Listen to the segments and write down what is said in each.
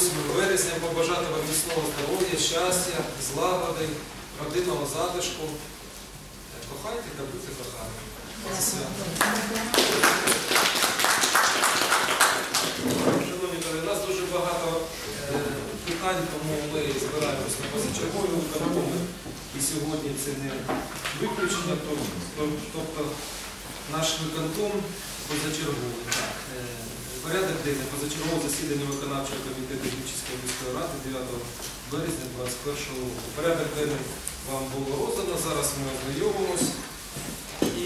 8 березня побажати вам міцного здоров'я, щастя, злагоди, родинного затишку. Кохайте та будьте свято. Шановні колеги, нас дуже багато е, питань, тому ми збираємось на позачергові виконкоми. І сьогодні це не виключення, то- то- тобто наш виконком позачерговий. Так, е, Порядок денний позачергового засідання виконавчого комітету Львівської міської ради 9 березня 2021 року. Порядок денний вам було роздано, зараз ми ознайомимось. І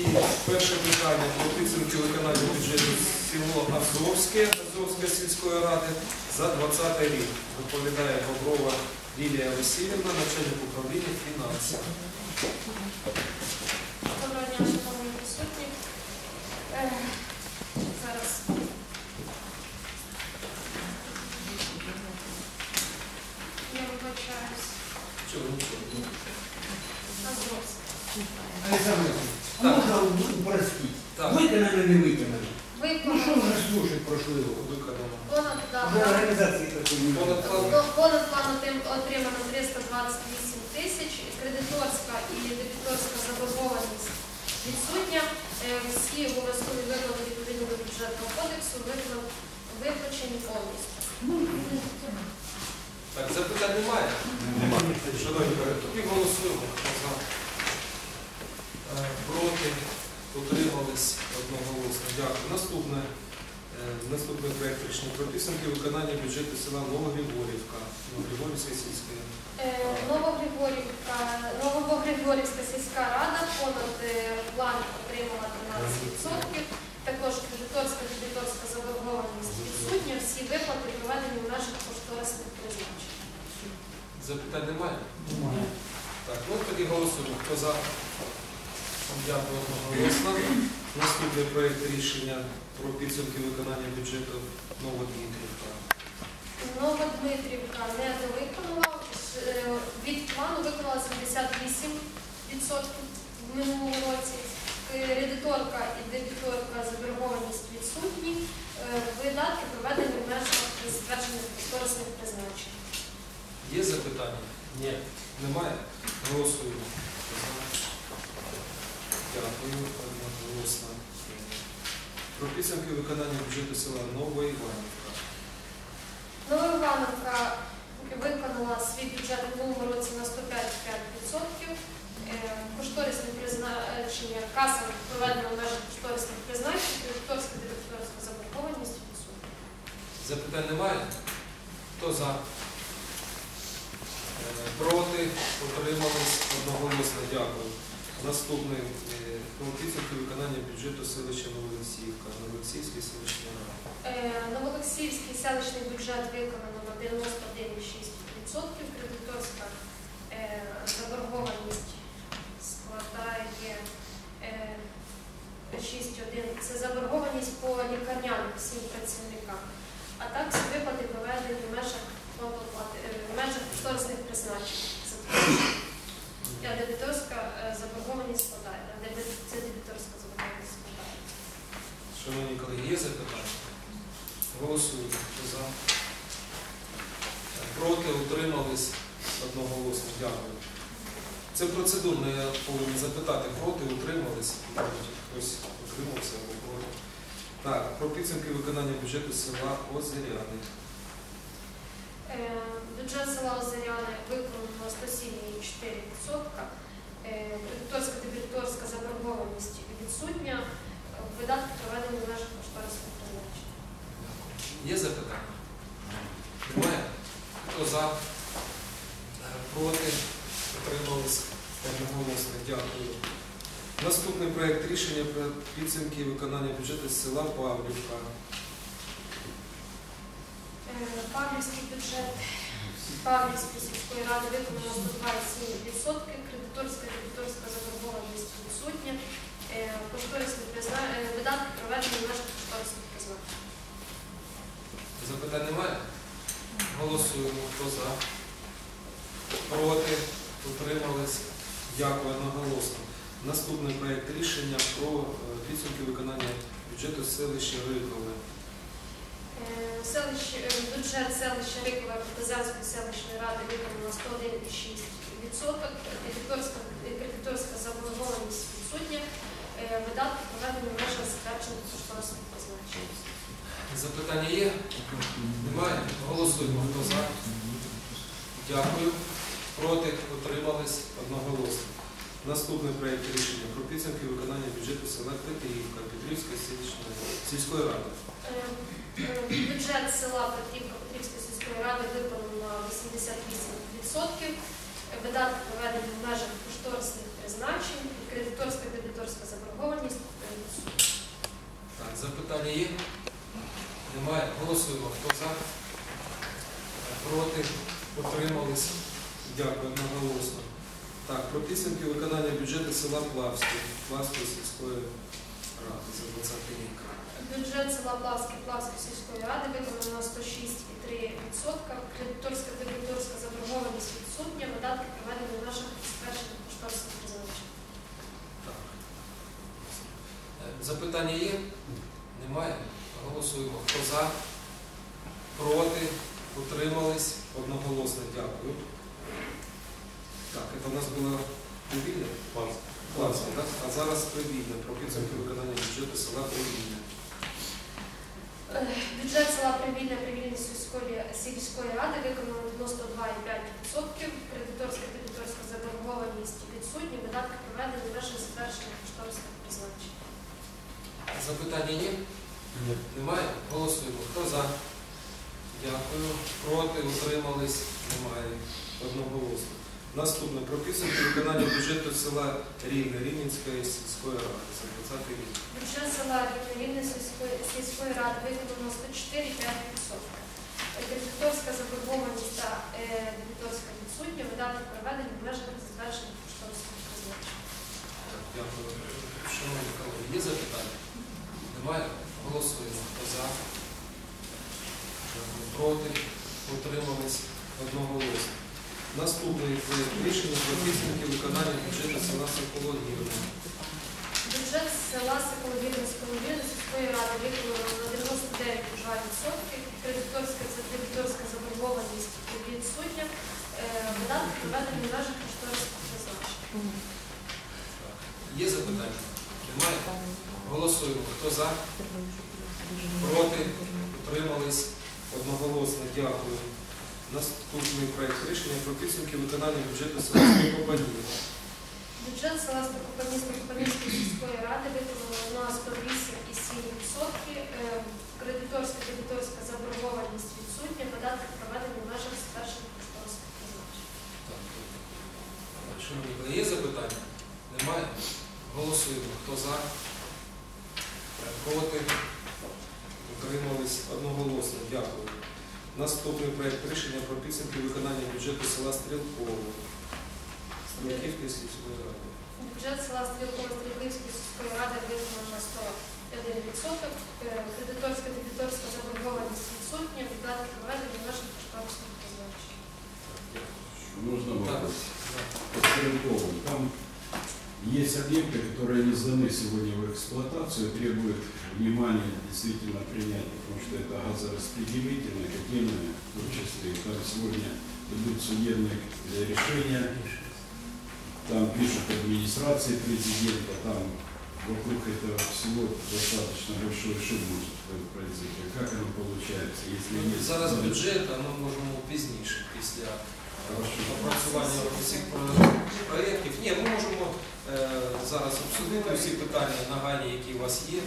перше питання про підсумки виконання бюджету село Азовське, Азовської сільської ради за 20 рік. Доповідає Боброва Лілія Васильівна, начальник управління фінансів. Новогригорівська сільська рада понад е, план отримала 13%. Також кредиторська дебіторська заборгованість відсутня. Всі виплати проведені в межах кошторисних призначень. Запитань немає? Немає. Так, ну тоді голосуємо. Хто за? Дякую одноголосно. Наступний проект рішення про підсумки виконання бюджету Новодмитрівка. Новодмитрівка не довиконала. Е, Від плану виконала 78% в минулому році. Кредиторка і дебіторка заборгованість відсутні. Е, Видатки проведені в межах затверджених кошторисних призначень. Є запитання? Ні. Немає? Голосуємо. Дякую. Одноголосно. Про підсумки виконання бюджету села Новоіванівка. Новоівановка виконала свій бюджет в минулому році на 105,5%. Е, Кошторисне призначення каса проведена в межах кошторисних призначень, кредиторська та дебіторська заборгованість відсутня. Запитань немає? Хто за? Е, Проти? Утримались? Одноголосно. Дякую. Наступний е, підсумки виконання бюджету селища Новолексіївка, Новолексіївської селищної ради. Е, Новолексіївський селищний бюджет виконано на 91,6%. Кредиторська е, заборгованість складає е, 6,1. Це заборгованість по лікарняним всім працівникам. А так виплати проведені в е, в межах кошторисних призначень. А дебіторська е, заборгованість складає. а дебі- Це дебіторська заборгованість складає. Шановні колеги, є запитання? Голосуємо. Хто за? Проти? Утримались? Одноголосно. Дякую. Це процедурно, я повинен запитати. Проти? Утримались? Хтось утримався або проти. Так, про підсумки виконання бюджету села Озеряни. Е, Бюджет села Озеряни виконано на 107,4%. Е, Кредиторська дебіторська заборгованість відсутня. Видатки проведені в межах призначень. Є запитання? Немає? Хто за? Е, Проти? Утримались? Одноголосно. Дякую. Наступний проект рішення про підсумки виконання бюджету з села Павлівка. Е, Павлівський бюджет Павлівської сільської ради виконано 127%. Кредиторська дебіторська заборгованість відсутня. Е, Кошторисні е, видатки проведені в межах кошторисних призначень. Запитань немає? Голосуємо. Хто за? Проти? Утримались? Дякую одноголосно. Наступний проект рішення про е, підсумки виконання бюджету селища Рикове. Е, Селище е, бюджет селища Рикова Партизанської селищної ради виконано 101,6%. Кредиторська, заборгованість відсутня. Видатки проведені в межах затверджених кошторисних призначень. Запитання є? Немає? Голосуємо. Хто за? Дякую. Проти? Утримались? Одноголосно. Наступний проєкт рішення про підсумки виконання бюджету села Петрівка Петрівської сільської, сільської ради. Е, е, Бюджет села Петрівка Петрівської сільської ради виконано на 88%. Е, Видатки проведені в межах кошторисних призначень. Кредиторська кредиторська заборгованість. Так, запитання є? Немає? Голосуємо. Хто за? Проти? Утримались? Дякую, одноголосно. Так, про підсумки виконання бюджету села Плавське, Плавської сільської ради за 20 рік. Бюджет села Плавське Плавської сільської ради виконано на 106,3%. Кредиторська кредиторська заборгованість відсутня. Видатки проведені наших сперших кошторисних призначень. Так. Е, Запитання є? Немає? Голосуємо. Хто за? Проти? Утримались? Одноголосно. Дякую. Так, це у нас було привільне? Плавське, так? А зараз привільне. Про підсумки виконання бюджету села Привільне. Бюджет села Привільне Привільної сільської, сільської ради виконано 92,5%. Кредиторська кредиторська заборгованість відсутня. Видатки проведені в межах сперших кошторисних призначень. Запитання є? Немає? Голосуємо. Хто за? Дякую. Проти? Утримались? Немає. Наступне. Про виконання бюджету села Рівне Рівненської сільської ради за 20 рік. Бюджет села Рівної сільської, сільської ради виконано 104,5%. Е, Кредиторська заборгованість та е, дебіторська відсутня. Видатки проведені в межах затверджених кошторисних призначень. Так, Дякую. Шановні колеги, є запитання? Немає? Голосуємо. Хто за? Проти? Утримались? Одноголосно. Наступний проект рішення про підсумки виконання бюджету села Сокологірне. Бюджет села Соколовірницької сільської ради виконано на 99,2%. Кредиторська це кредиторська заборгованість відсутня. Е, Видатки проведені в межах кошторисних призначень. Є запитання? Немає? Голосуємо. Хто за? Проти? Утримались? Одноголосно. Дякую. Наступний проект рішення про підсумки виконання бюджету села Скопанів. Бюджет села Стокопанівської сільської ради виконано на 108,7%. Е, Кредиторська кредиторська заборгованість відсутня. Видатки проведені в межах сперших кошторисних призначень. Є запитання? Немає? Голосуємо. Хто за? Проти? Утримались одноголосно. Дякую. Наступний проект рішення про підсумки виконання бюджету села Стрілково. Стрілківської сільської ради. Бюджет села Стрілкова Стрілківської сільської ради виконано на 101%. Е, Кредиторська дебіторська заборгованість відсутня. Видатки проведені кошторисних призначень. Так, дякую. Вопрос? да. По Там есть объекты, которые не сданы сегодня в эксплуатацию, требуют внимания действительно принятия, потому что это газораспределительное, котельное, в том числе. И Там сегодня идут судебные э, решения, там пишут администрации президента, там вокруг этого всего достаточно большой шум может произойти. Как оно получается, если нет... Зараз бюджет, а ми можемо пізніше, після Хорошо. опрацювання всіх про- Проєктів. Ні, ми можемо е, зараз обсудити всі питання нагальні, які у вас є,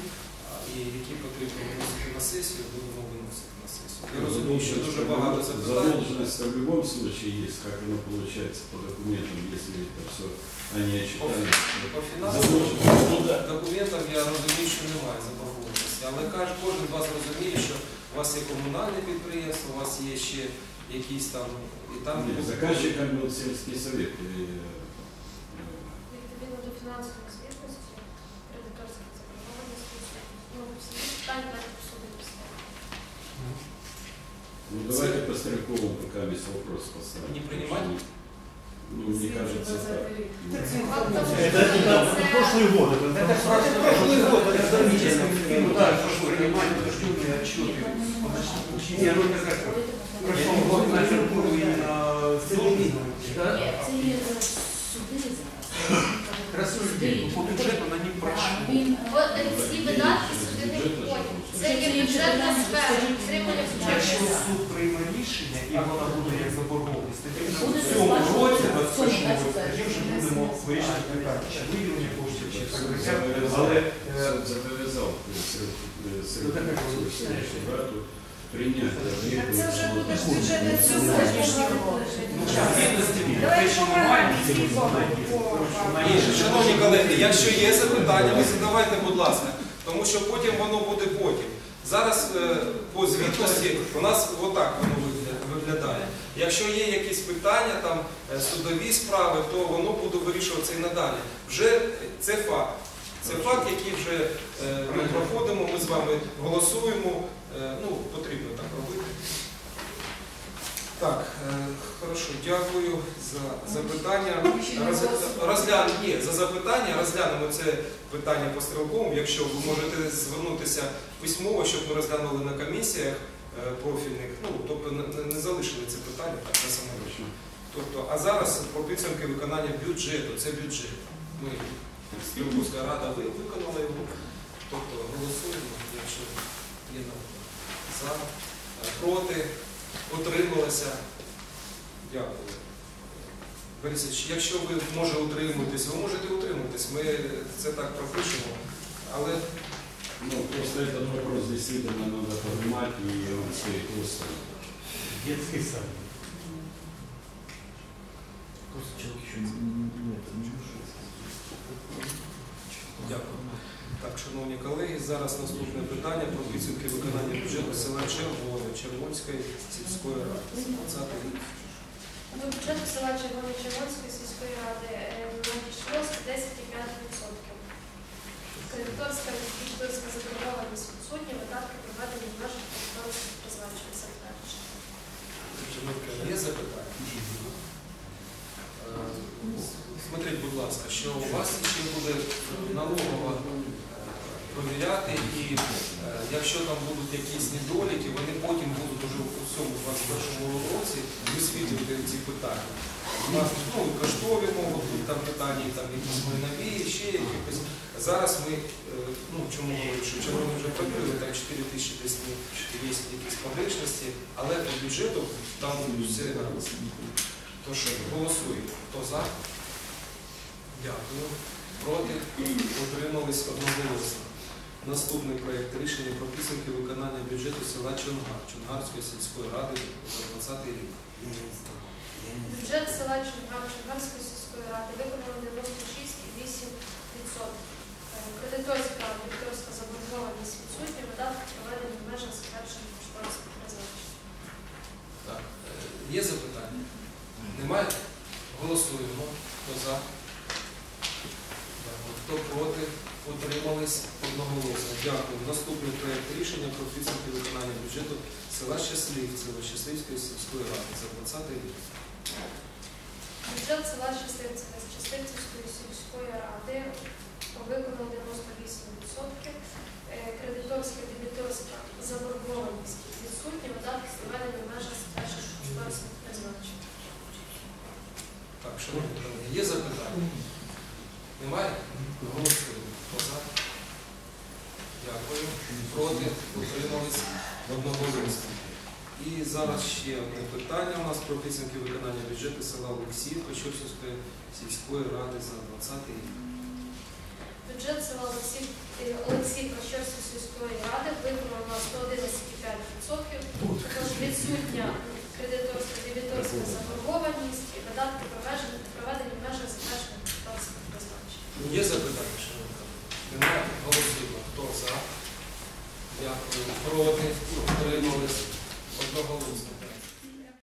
і які потрібно виносити на сесію, будемо виносити на сесію. Я розумію, що дуже багато запитань. Задолженность в любом случае есть, как оно получается по документам, если это все они отчитали. По фінансовим документам я розумію, що немає заборгованості, але каже, кожен з вас розуміє, що у вас є комунальне підприємство, у вас є ще якісь там і там Нет, заказчиком был сельский совет. фінансової звітності, кредиторська заборгованість відсутня. Ну, всі питання далі обсудимо. Ну давайте по Стрелковым пока весь вопрос поставим. Не принимать? Ну, мне кажется, так. Это не на прошлый год. Это Это прошлый год, это заметили. Ну да, прошу принимать утвержденные отчеты. Не, ну это как прошлый год начал уровень на Да? Якщо суд прийме рішення і вона буде як заборгованість, тоді в цьому сплачувати році, році. тоді вже будемо вирішувати питання, чи виділення коштів, чи закриття. По- по- Ні, шановні колеги, якщо є запитання, ви задавайте, будь ласка, тому що потім воно буде потім. Зараз е, по звітності у нас отак воно виглядає. Якщо є якісь питання, там е, судові справи, то воно буде вирішуватися і надалі. Вже це факт. Це факт, який вже е, ми проходимо, ми з вами голосуємо. Ну, потрібно так робити. Так, е, хорошо, дякую за запитання. Роз- Ні, за запитання розглянемо це питання по стрілковому. Якщо ви можете звернутися письмово, щоб ми розглянули на комісіях е, профільних, ну тобто не, залишили це питання так на саморучно. Тобто, а зараз про підсумки виконання бюджету, це бюджет. Ми Стрілковська рада ви- виконала його. Тобто голосуємо, якщо є на за, е, проти, утрималися. Дякую. Борисович, якщо ви може утримуєтесь, ви можете утримуватись. Ми це так пропишемо. Але Ну, просто этот вопрос действительно надо поднимать, и он стоит просто. детский сад. Просто человек еще не это не дякую. Так, шановні колеги, зараз наступне питання про підсумки виконання бюджету села Червоне Червонської сільської ради. за 20 рік. До бюджету села Червоної Червонської сільської ради е, надійшло 10,5%. Кредиторська і кредиторська заборгованість відсутні, видатки проведені в межах кредиторських призначень затвердження. Шановні, Є запитання? Е, Смотріть, будь ласка, що у вас ще буде налогова е, провіряти, і е, якщо там будуть якісь недоліки, вони потім будуть уже у всьому 21 році висвітлювати ці питання. У нас ну, коштові можуть бути там питання, там якісь майнові, ще якихось. Зараз ми, е, ну чому що червоні вже провірили, там 4 тисячі десь є якісь погрешності, але по бюджету там будуть все. То що, голосуємо. Хто за? Дякую. Проти? Утримались одноголосно. Наступний проєкт рішення про підсумки виконання бюджету села Чонгар Чонгарської сільської ради за 20 рік. Бюджет села Чонгар Чонгарської сільської ради виконано 96,8%. Е, Кредиторська кредиторська заборгованість відсутня, видатки проведені в межах затверджених кошторисних призначень. Так. е, Є запитання? Немає? Голосуємо. Хто за? Дякую. Хто проти? Утримались одноголосно. Дякую. Наступний проєкт рішення про підсумки виконання бюджету Щасливцево Щасливської сільської ради за 20 рік. Бюджет села Щасливцеве з Щасливцівської сільської ради виконано 98%. Е, Кредиторська дебіторська заборгованість відсутні, видатки проведені в межах затверджених кошторисних призначень. Так, шановні колеги, є запитання? Немає? І зараз ще одне питання у нас про підсумки виконання бюджету села Олексіївка Чорсівської сільської ради за 20 рік. Бюджет села Олексій е, Чорсівської сільської ради виконано на 111,5%. Також відсутня кредиторська дебіторська заборгованість і видатки проведені в межах затверджених капітальських призначень. Ну, є запитання, шановні? Немає голосуємо. Хто за? Дякую. Проти. alcoholism